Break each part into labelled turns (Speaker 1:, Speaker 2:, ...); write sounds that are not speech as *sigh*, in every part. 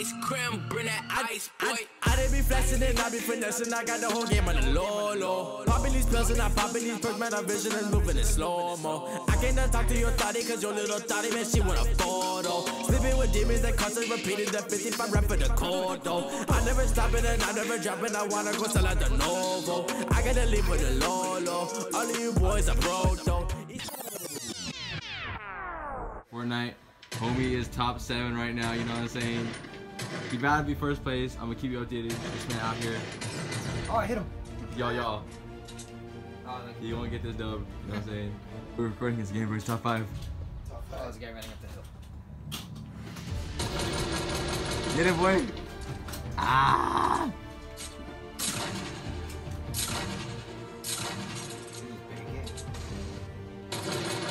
Speaker 1: ice cream, bring that ice, boy.
Speaker 2: I, I didn't be flexing and I be finessing. I got the whole game on the low, low. Popping these pills and I popping these perks, man. My vision is moving in slow mo. I can't talk to your thotty, cause your little thotty, man, she want a photo. Sleeping with demons that constantly repeating the 55 rap for the code, though. I never stopping and I never dropping. I wanna go sell at the Novo. I gotta leave with the low, low. All of you boys are broke, though.
Speaker 3: Fortnite. Homie is top seven right now, you know what I'm saying? He about to be first place. I'm gonna keep you updated. This man out here.
Speaker 4: Oh, I hit him.
Speaker 3: Y'all, y'all. You wanna get this dub, you know what I'm saying? *laughs* We're recording this game, bro. It's top five.
Speaker 4: Oh, there's a guy running up the hill.
Speaker 3: Get it, boy. Ah!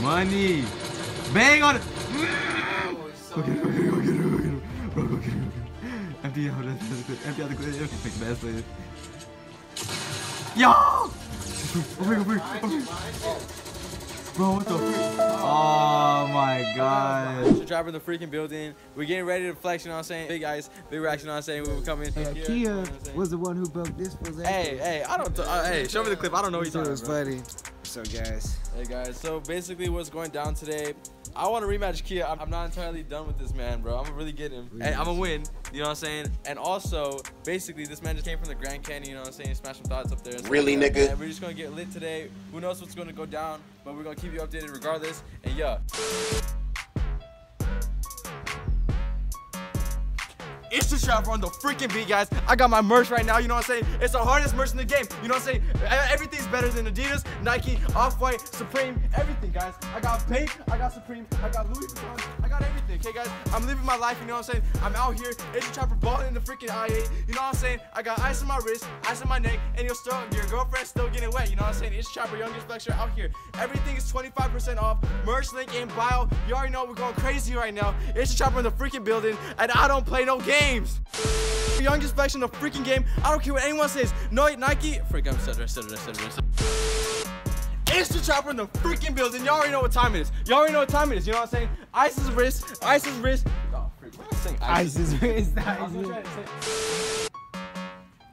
Speaker 3: Money. Bang on it. Go get it, go get it, go get it, go get it. Bro, go go. Empty out, out the clip, empty out the clip. Make best play. Yo! Over here, over here, over here. Bro, what the? Oh my god. We're dropping the freaking building. We're getting ready to flex, you know what I'm saying? Big ice, big reaction, you know what I'm saying? We were coming.
Speaker 5: Hey,
Speaker 3: here,
Speaker 5: Kia
Speaker 3: you know what I'm saying?
Speaker 5: was the one who broke this that.
Speaker 3: Hey, hey, I don't. Uh, hey, show me the clip. I don't know what you're talking
Speaker 5: was
Speaker 3: about.
Speaker 5: funny. So guys,
Speaker 3: Hey guys, so basically what's going down today, I want to rematch Kia. I'm, I'm not entirely done with this man, bro. I'm gonna really get him. Hey, I'm gonna win. You know what I'm saying? And also, basically, this man just came from the Grand Canyon. You know what I'm saying? Smash some thoughts up there.
Speaker 6: Really,
Speaker 3: like
Speaker 6: nigga?
Speaker 3: And we're just gonna get lit today. Who knows what's gonna go down? But we're gonna keep you updated regardless. And yeah. It's the trap on the freaking beat, guys. I got my merch right now, you know what I'm saying? It's the hardest merch in the game, you know what I'm saying? Everything's better than Adidas, Nike, Off-White, Supreme, everything, guys. I got Pink, I got Supreme, I got Louis Vuitton, I got everything, okay, guys? I'm living my life, you know what I'm saying? I'm out here, the trapper balling in the freaking IA, you know what I'm saying? I got ice on my wrist, ice on my neck, and you're still, your girlfriend's still getting wet, you know what I'm saying? It's Trapper, youngest flexer out here. Everything is 25% off, merch link in bio. You already know we're going crazy right now. The Trapper in the freaking building, and I don't play no games. Youngest flex in the freaking game. I don't care what anyone says. No Nike. Freak, I'm stuttering, stuttering, stuttering. The chopper in the freaking building. Y'all already know what time it is. Y'all already know what time it is. You know what I'm saying? Ice's wrist. Ice's wrist. Oh, freak. What am I saying?
Speaker 5: ice is wrist. *laughs*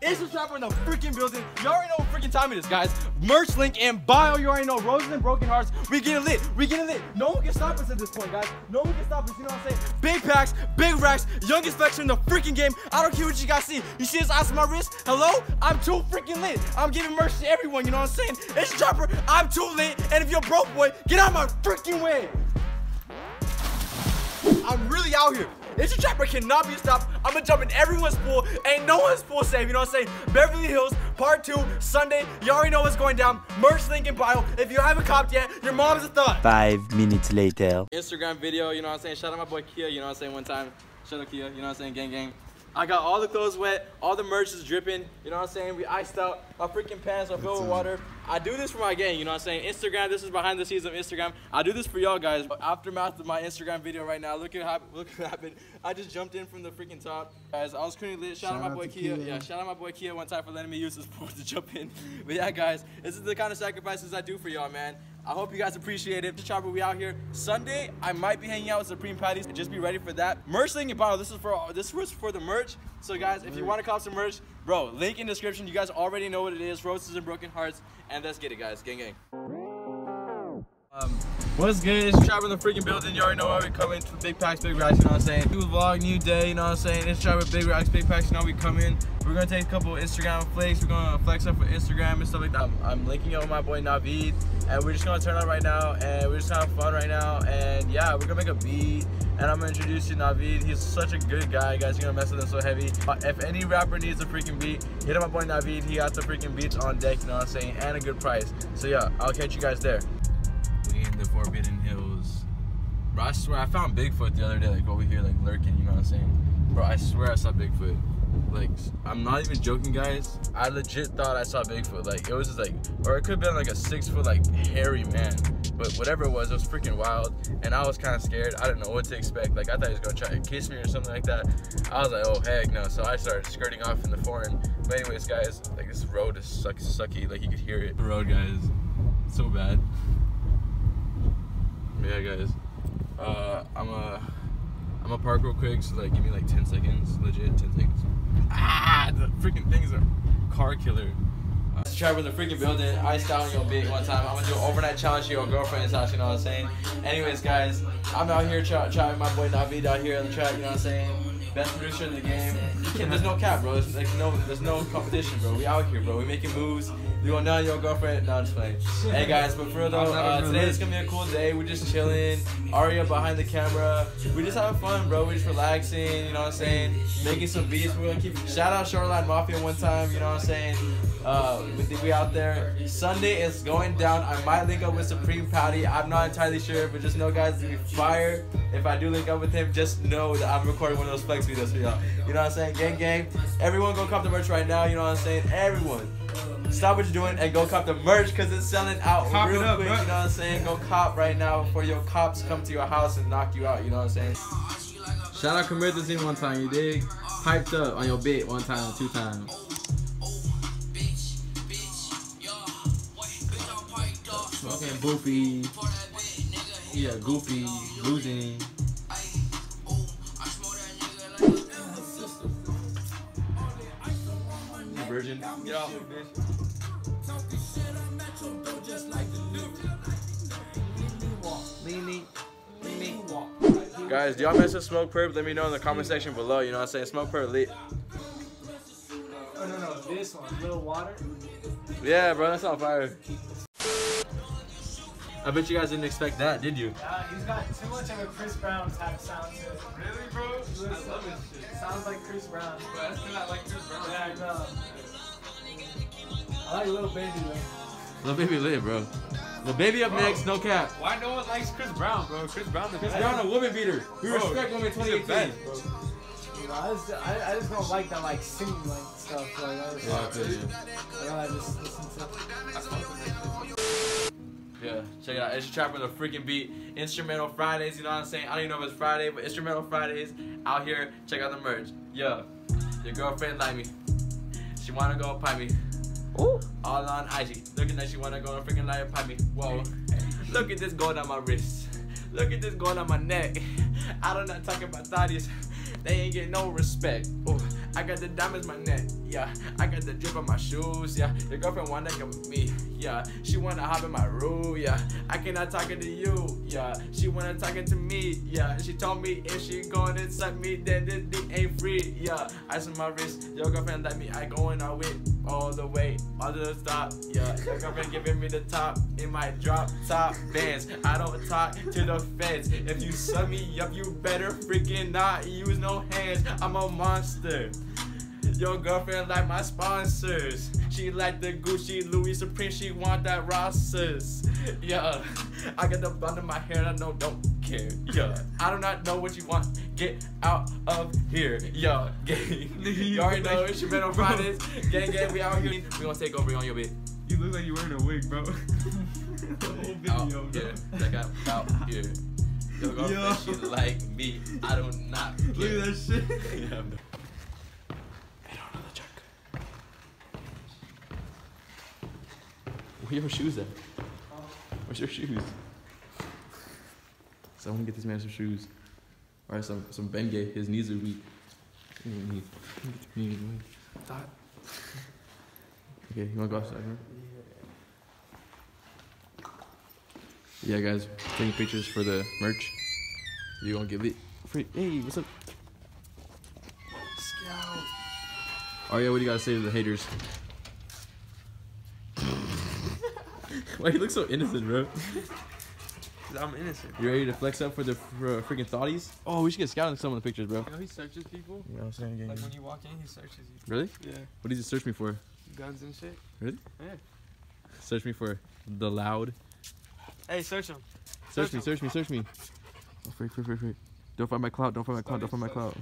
Speaker 3: It's the trapper in the freaking building. You already know what freaking time it is, guys. Merch link and bio. You already know. Roses and broken hearts. We getting lit. We getting lit. No one can stop us at this point, guys. No one can stop us. You know what I'm saying? Big packs, big racks, youngest flexer in the freaking game. I don't care what you guys see. You see this ice on my wrist? Hello? I'm too freaking lit. I'm giving merch to everyone. You know what I'm saying? It's the trapper. I'm too lit. And if you're broke, boy, get out of my freaking way. I'm really out here. It's a trapper cannot be stopped. I'm gonna jump in everyone's pool. Ain't no one's pool safe. You know what I'm saying? Beverly Hills, part two, Sunday. You already know what's going down. Merch link in bio. If you haven't copped yet, your mom's a thought.
Speaker 7: Five minutes later.
Speaker 3: Instagram video, you know what I'm saying? Shout out my boy Kia, you know what I'm saying? One time. Shout out Kia, you know what I'm saying? Gang, gang. I got all the clothes wet, all the merch is dripping, you know what I'm saying? We iced out, my freaking pants are filled with water. I do this for my gang, you know what I'm saying? Instagram, this is behind the scenes of Instagram. I do this for y'all guys. Aftermath of my Instagram video right now, look at how *laughs* look what happened. I just jumped in from the freaking top. Guys, I was currently lit. Shout, out my boy Kia.
Speaker 5: Kia.
Speaker 3: Yeah, shout out my boy Kia one time for letting me use his *laughs* pool to jump in. But yeah, guys, this is the kind of sacrifices I do for y'all, man. I hope you guys appreciate it. Chopper, we out here. Sunday, I might be hanging out with Supreme Patties. Just be ready for that. Merch link in bio. This is for this was for the merch. So guys, if you want to cop some merch, bro, link in description. You guys already know what it is. Roses and broken hearts. And let's get it, guys. Gang gang. Um, what's good? It's Trapper in the freaking building. You already know why we coming big packs, big racks, you know what I'm saying? New vlog, new day, you know what I'm saying? It's Trapper, big racks, big packs, you know we come in. We're gonna take a couple Instagram flicks. We're gonna flex up for Instagram and stuff like that. I'm, I'm linking up with my boy Navid, and we're just gonna turn up right now, and we're just gonna have fun right now. And yeah, we're gonna make a beat, and I'm gonna introduce you to Navid. He's such a good guy, guys. You're gonna mess with him so heavy. Uh, if any rapper needs a freaking beat, hit up my boy Navid. He got the freaking beats on deck, you know what I'm saying? And a good price. So yeah, I'll catch you guys there. Forbidden Hills. Bro, I swear I found Bigfoot the other day, like over here, like lurking. You know what I'm saying? Bro, I swear I saw Bigfoot. Like, I'm not even joking, guys. I legit thought I saw Bigfoot. Like, it was just like, or it could have been like a six foot, like, hairy man. But whatever it was, it was freaking wild. And I was kind of scared. I didn't know what to expect. Like, I thought he was gonna try to kiss me or something like that. I was like, oh, heck no. So I started skirting off in the foreign. But, anyways, guys, like, this road is suck, sucky. Like, you could hear it. The road, guys, so bad. Yeah, guys. Uh, I'm uh, I'm gonna park real quick, so like give me like 10 seconds, legit 10 seconds. Ah, the freaking things are car killer. Let's try with the freaking building. Iced out your big one time. I'm gonna do an overnight challenge to your girlfriend's house. You know what I'm saying? Anyways, guys, I'm out here trying try my boy Navid out here on the track. You know what I'm saying? Best producer in the game. There's no cap, bro. There's like no, there's no competition, bro. We out here, bro. We making moves. We going down your girlfriend. No, I'm just playing. *laughs* Hey guys, but for real though, uh, today is gonna be a cool day. We're just chilling. Aria behind the camera. We're just having fun, bro. We're just relaxing. You know what I'm saying? Making some beats. We're gonna keep. Shout out Shoreline Mafia one time. You know what I'm saying? Uh, we think we out there. Sunday is going down. I might link up with Supreme Patty. I'm not entirely sure, but just know, guys, it's fire. If I do link up with him, just know that I'm recording one of those flex videos for y'all. You know what I'm saying? Gang, gang. Everyone go cop the merch right now. You know what I'm saying? Everyone. Stop what you're doing and go cop the merch because it's selling out
Speaker 5: Cop
Speaker 3: real
Speaker 5: up,
Speaker 3: quick.
Speaker 5: bro.
Speaker 3: You know what I'm saying? Go cop right now before your cops come to your house and knock you out. You know what I'm saying? Shout out Commercial one time, you dig? Hyped up on your bit one time, two times. Fucking Boopy. Yeah, Goofy, losing. You virgin. Get off me, bitch. Guys, do y'all mess with Smokepurpp? Let me know in the comment section below. You know what I'm saying? Smokepurpp lit.
Speaker 5: Oh no no, this one, little water.
Speaker 3: Yeah, bro, that's on fire. I bet you guys didn't expect that, did you?
Speaker 5: Uh, he's got too much of a Chris Brown type sound to it. Really, bro? I love this shit. Sounds like Chris Brown.
Speaker 6: But that's because I like Chris Brown.
Speaker 5: Yeah, I know. I like Little Baby though.
Speaker 3: Little baby lit, bro. Little baby up next, no cap.
Speaker 6: Why no one likes Chris Brown, bro? Chris Brown the
Speaker 3: Chris
Speaker 6: best.
Speaker 3: Brown a woman beater. We
Speaker 6: Bro,
Speaker 3: respect women
Speaker 6: he's the
Speaker 3: 2018.
Speaker 6: best, bro.
Speaker 5: You know, I just, I, I just don't like that like singing like stuff. Like, I just,
Speaker 3: Yeah, I feel you.
Speaker 5: I just listen to.
Speaker 3: Yeah, check it out. It's Trapper the freaking beat. Instrumental Fridays, you know what I'm saying? I don't even know if it's Friday, but Instrumental Fridays out here. Check out the merch. Yeah, your girlfriend like me. She wanna go pipe me. Ooh. All on IG. Looking like she wanna go and freaking like pipe me. Whoa. Look at this gold on my wrist. Look at this gold on my neck. I don't not talking about thotties. They ain't get no respect. Ooh, I got the diamonds my neck. Yeah, I got the drip on my shoes. Yeah, your girlfriend wanna come with me. Yeah, she wanna hop in my room. Yeah, I cannot talking to you. Yeah, she wanna talking to me. Yeah, she told me if she gonna suck me, then this dick ain't free. Yeah, ice on my wrist. Your girlfriend let me. I going out with all the way, all the top. Yeah, your girlfriend giving me the top in my drop top bands. I don't talk to the feds. If you suck me up, you better freaking not use no hands. I'm a monster. Your girlfriend like my sponsors. She like the Gucci, Louis Supreme. She want that Ross's. Yeah, I got the bun in my hair and I know don't care. Yeah, I do not know what you want. Get out of here. Yeah, gang. *laughs* You already know it's your middle Fridays. Gang, gang, we out here. We gonna take over on your bed.
Speaker 6: You look like you're wearing a wig, bro. *laughs* the whole
Speaker 3: Out
Speaker 6: video, bro.
Speaker 3: here. Check out, out here. Girlfriend,
Speaker 6: Yo.
Speaker 3: she like me. I do not care.
Speaker 6: Look at that shit. *laughs*
Speaker 3: Yeah, I'm done. Hey, don't know the check. Where your shoes at? Where's your shoes? So I want to get this man some shoes. All right, some some Bengay. His knees are weak. What do you need? Let me get the knees. Okay, you wanna go outside, huh? Yeah, guys, taking pictures for the merch. You gonna get lit? Free. Hey, what's up? Oh yeah, what do you gotta say to the haters? Why you look so innocent, bro? *laughs*
Speaker 6: I'm innocent.
Speaker 3: You ready to flex up for the for, uh, freaking thoughties? Oh, we should get scouting some of the pictures, bro.
Speaker 6: You know he searches people?
Speaker 3: You know what I'm saying?
Speaker 6: Like when you walk in, he searches you.
Speaker 3: Really?
Speaker 6: Yeah.
Speaker 3: What did he search me for?
Speaker 6: Guns and shit.
Speaker 3: Really?
Speaker 6: Yeah.
Speaker 3: Search me for the loud.
Speaker 6: Hey, search him.
Speaker 3: Search
Speaker 6: Search
Speaker 3: me,
Speaker 6: him.
Speaker 3: search me, search me. Oh, freak, freak, freak, freak. Don't find my clout, don't find my clout, don't find my clout.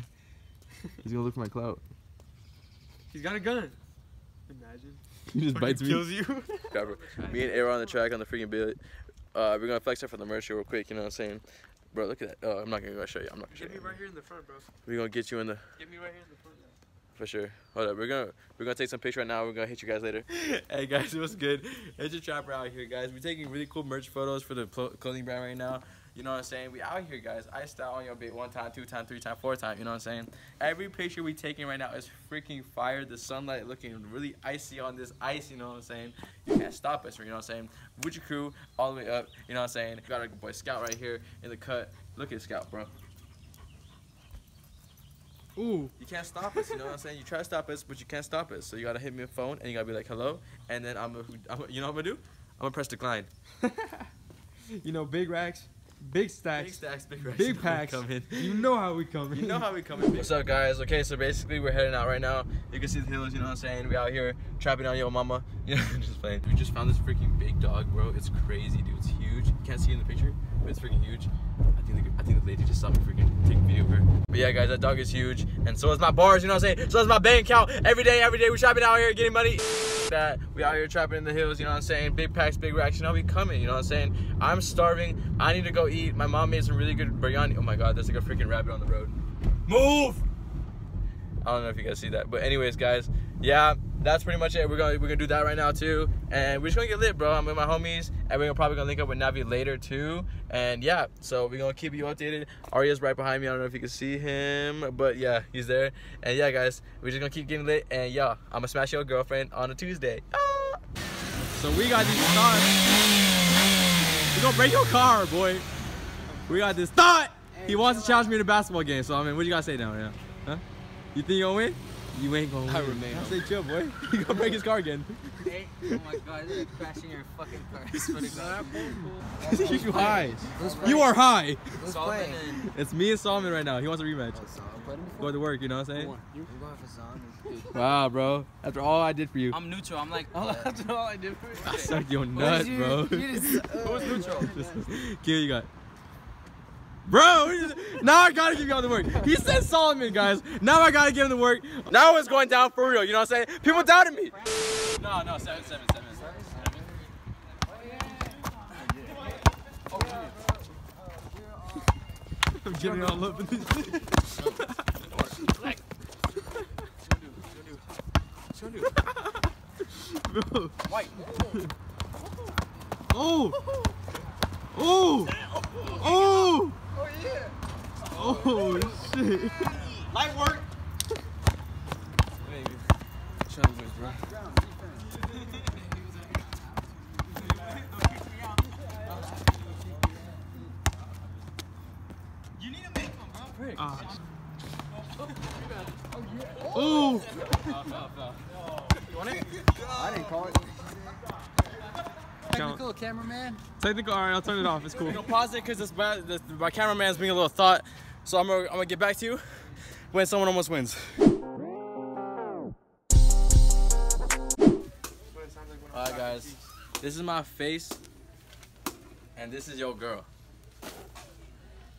Speaker 3: He's gonna look for my clout. *laughs*
Speaker 6: He's got a gun. Imagine. *laughs*
Speaker 3: He just bites me.
Speaker 6: Kills you. *laughs* *laughs*
Speaker 3: Yeah, bro. Me and Aaron on the track on the freaking billet. Uh, we're gonna flex up for the merch real quick. You know what I'm saying? Bro, look at that. Oh, I'm not gonna go show you. I'm not gonna show
Speaker 6: Get me
Speaker 3: you.
Speaker 6: right here in the front, bro.
Speaker 3: We're gonna get you in the
Speaker 6: Get me right here in the front.
Speaker 3: for sure. Hold up. We're gonna we're gonna take some pictures right now. We're gonna hit you guys later. hey guys, it was good. It's a trapper out here, guys. We're taking really cool merch photos for the clothing brand right now. You know what I'm saying? We out here, guys. I style on your bait one time, two time, three time, four time. You know what I'm saying? Every picture we taking right now is freaking fire. The sunlight looking really icy on this ice. You know what I'm saying? You can't stop us. You know what I'm saying? Vucci crew all the way up. You know what I'm saying? Got our boy Scout right here in the cut. Look at Scout, bro.
Speaker 6: Ooh.
Speaker 3: You can't stop us, you know what I'm saying? You try to stop us, but you can't stop us. So you gotta hit me a phone and you gotta be like, hello, and then I'm, I'm you know what I'm gonna do? I'm gonna press decline. *laughs*
Speaker 6: You know, big racks, big stacks,
Speaker 3: Big stacks, big racks.
Speaker 6: big packs.
Speaker 3: Come in.
Speaker 6: You know how we come in.
Speaker 3: You know how we come in. What's up, guys? Okay, so basically we're heading out right now. You can see the hills, you know what I'm saying? We out here trapping on your mama. *laughs* You know, just playing. We just found this freaking big dog, bro. It's crazy, dude. It's huge. You can't see it in the picture, but it's freaking huge. I think the, I think the lady just saw me freaking take a video of her. But yeah, guys, that dog is huge, and so is my bars. You know what I'm saying? So is my bank account. Every day, every day, we trapping out here, getting money. That we out here trapping in the hills. You know what I'm saying? Big packs, big racks. You know we coming. You know what I'm saying? I'm starving. I need to go eat. My mom made some really good biryani. Oh my god, there's like a freaking rabbit on the road. Move! I don't know if you guys see that, but anyways, guys, yeah, that's pretty much it. We're gonna we're gonna do that right now too, and we're just gonna get lit, bro. I'm with my homies, and we're probably gonna link up with Navi later too, and yeah, so we're gonna keep you updated. Arya's right behind me. I don't know if you can see him, but yeah, he's there. And yeah, guys, we're just gonna keep getting lit, and yeah, I'm gonna smash your girlfriend on a Tuesday. Ah!
Speaker 6: So we got these stars. We gonna break your car, boy. We got this thought. He wants to challenge me in a basketball game. So I mean, what you gotta say now? Yeah. Huh? You think you gonna win? You ain't gonna win.
Speaker 3: I remain
Speaker 6: I say chill, boy. *laughs* You gonna break his car again.
Speaker 7: Hey, oh my god, they're crashing your fucking car. I *laughs* swear to God. *laughs*
Speaker 6: you too high. You are high.
Speaker 7: Who's
Speaker 3: Solomon
Speaker 7: playing?
Speaker 6: It's me and Solomon right now. He wants a rematch.
Speaker 7: Oh, so, I played him before.
Speaker 6: Go to work. You know what I'm saying?
Speaker 7: I'm going for Solomon.
Speaker 6: Wow, bro. After all I did for you,
Speaker 7: I'm neutral. I'm like,
Speaker 3: That's uh, all I did for you.
Speaker 6: I sucked your
Speaker 7: What
Speaker 6: nut,
Speaker 7: you-
Speaker 6: bro.
Speaker 7: you just- uh,
Speaker 3: Who's neutral?
Speaker 6: Kill you got. Bro, now I gotta give you all the work. He said Solomon, guys. Now I gotta give him the work. Now it's going down for real. You know what I'm saying? People doubted me.
Speaker 3: No, no, seven, seven, seven.
Speaker 6: I'm getting all up in this. Bro.
Speaker 3: White.
Speaker 6: Oh! Oh! Oh! Oh shit!
Speaker 3: Light work. Baby. Chuggers, bro. You need to make one, bro. Prick.
Speaker 6: Ah. Oh!
Speaker 4: I didn't call it.
Speaker 7: Technical cameraman.
Speaker 6: Technical. All right, I'll turn it off. It's cool.
Speaker 3: You know, pause it because this, my- this my cameraman's being a little thought. So I'm gonna, I'm gonna get back to you when someone almost wins. Alright guys, this is my face, and this is your girl.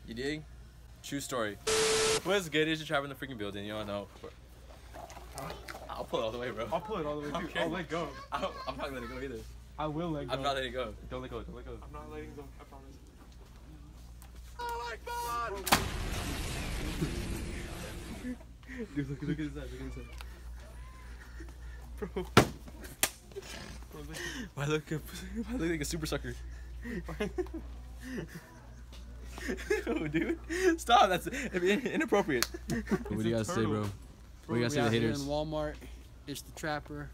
Speaker 3: You dig? True story. What's good is you traveling the freaking building, you don't know. I'll pull it all the way, bro.
Speaker 6: I'll pull it all the way.
Speaker 3: Okay.
Speaker 6: I'll let go. *laughs*
Speaker 3: I am not gonna not letting go either.
Speaker 6: I will let go.
Speaker 3: I'm not letting go.
Speaker 6: Don't let go. Don't let go.
Speaker 5: I'm not letting go. I promise. Oh my god!
Speaker 6: Dude, look, look at his eyes. Look at his eyes. Bro.
Speaker 3: Why look, *laughs* why look like a super sucker? *laughs* oh, dude, stop! That's inappropriate. What do you guys say, bro? What do you guys say to the haters?
Speaker 7: in Walmart. It's the trapper.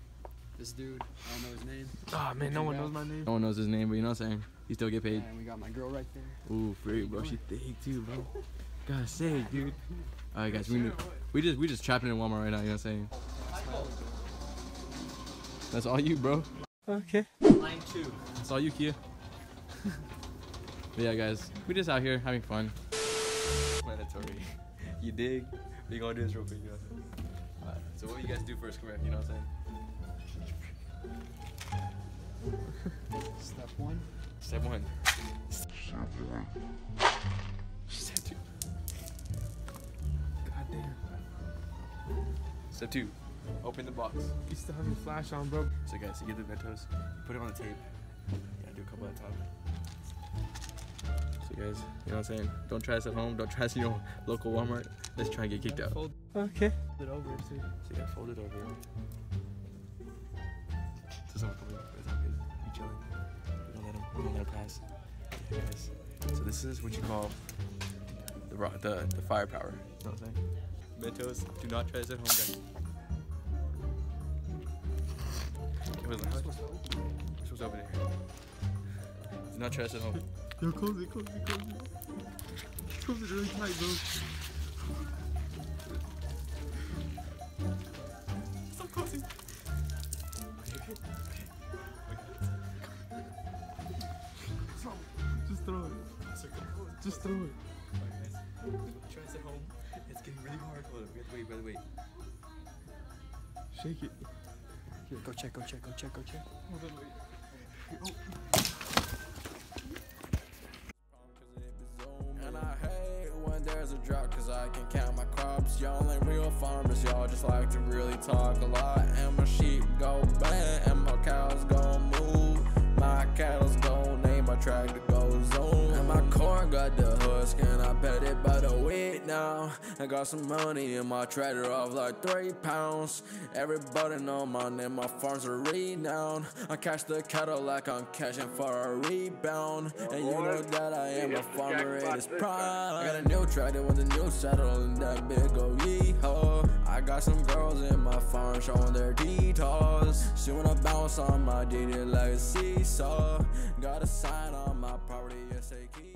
Speaker 7: This dude. I don't know his name.
Speaker 6: Oh man, no one knows my name.
Speaker 3: No one knows his name, but you know what I'm saying. He still get paid.
Speaker 7: And we got my girl right there.
Speaker 3: Ooh, free, bro. She thick too, bro. *laughs* Gotta say, dude. *laughs* All right, guys, we we just we just trapping in Walmart right now. You know what I'm saying? That's all you, bro.
Speaker 6: Okay.
Speaker 7: Line two.
Speaker 3: That's all you, Kia. but yeah, guys, we just out here having fun. Mandatory. *laughs* You dig? We gonna do this real quick. You know what I'm saying? Alright, so what you guys do first? Come here. You know what I'm saying?
Speaker 7: Step one.
Speaker 3: Step one. Step two.
Speaker 6: God damn.
Speaker 3: Step two. Open the box.
Speaker 6: You still have your flash on, bro.
Speaker 3: So guys, you get the Mentos, put it on the tape. Yeah, do a couple at a time. So guys, you know what I'm saying? Don't try this at home. Don't try this in your local Walmart. Let's try and get kicked out. Okay.
Speaker 6: Fold. Okay. It over, too.
Speaker 3: So you gotta fold it over. Let him pass. Yeah, guys. So this
Speaker 8: this is what you call the ro- the, the firepower. You know what I'm saying? Mentos, do not try this at home, guys. It was like, we're supposed to open it here. Do not try this at home.
Speaker 6: Yo, close it, close it, close it. Close it really tight, bro. Just throw it.
Speaker 8: Try this at home. It's getting really hard. Hold on, we have to wait, we have to wait.
Speaker 6: Shake it.
Speaker 7: Here, go check, go check, go check, go check.
Speaker 3: And I hate when there's a drought cause I can count my crops. Y'all ain't real farmers, y'all just like to really talk a lot. And my sheep go bad and my cows go move. My cattle's go name, my tractor go zoom. And my corn got the husk and I bet it by the weight now. I got some money in my tractor off like three pounds. Everybody know my name, my farms are renowned. I catch the cattle like I'm cashing for a rebound. And you know that I am a farmer in his prime. I got a new tractor with a new saddle and that big old yeehaw. I got some girls in my farm showing their details. She wanna bounce on my DD like a seesaw. Got a sign on my property, yes, they keep.